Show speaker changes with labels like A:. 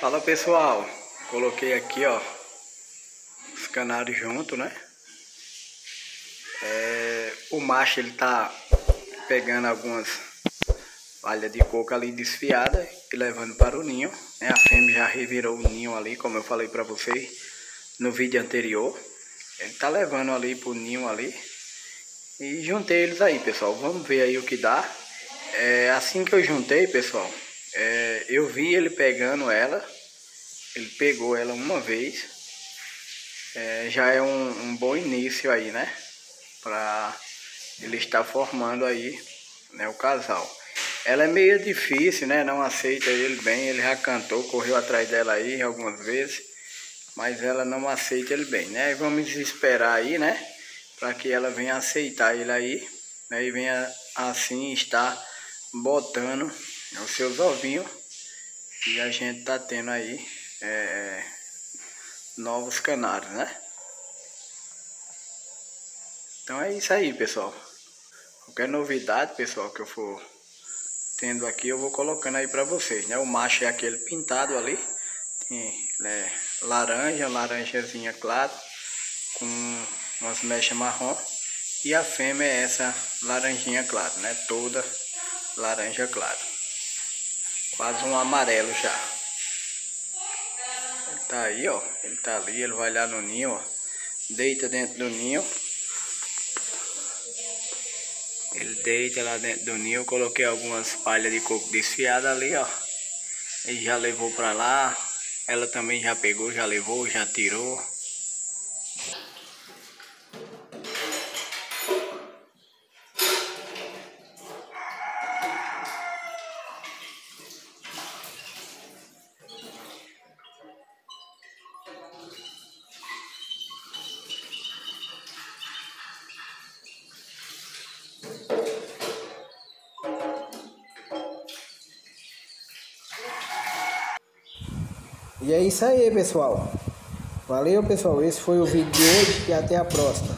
A: Fala pessoal, coloquei aqui ó os canários junto, né? É, o macho ele tá pegando algumas palhas de coco ali desfiada e levando para o ninho. Né? A fêmea já revirou o ninho ali, como eu falei para vocês no vídeo anterior. Ele tá levando ali pro ninho ali. E juntei eles aí, pessoal. Vamos ver aí o que dá. É, assim que eu juntei, pessoal, é, eu vi ele pegando ela. Ele pegou ela uma vez. É, já é um, um, bom início aí, né? Pra ele estar formando aí, né, o casal. Ela é meio difícil, né? Não aceita ele bem. Ele já cantou, correu atrás dela aí algumas vezes. Mas ela não aceita ele bem, né? vamos esperar aí, né? Para que ela venha aceitar ele aí. Né? E venha assim estar botando os seus ovinhos. E a gente tá tendo aí é, novos canários, né? Então é isso aí, pessoal. Qualquer novidade, pessoal, que eu for tendo aqui, eu vou colocando aí pra vocês, né? O macho é aquele pintado ali. Tem é, laranja, laranjazinha clara, com umas mechas marrom. E a fêmea é essa laranjinha clara, né? Toda laranja clara. Quase um amarelo já. Ele tá aí, ó. Ele tá ali, ele vai lá no ninho, ó. Deita dentro do ninho. Ele deita lá dentro do ninho. Coloquei algumas palhas de coco desfiadas ali, ó. Ele já levou pra lá. Ela também já pegou, já levou, já tirou. E é isso aí, pessoal. Valeu, pessoal. Esse foi o vídeo de hoje e até a próxima.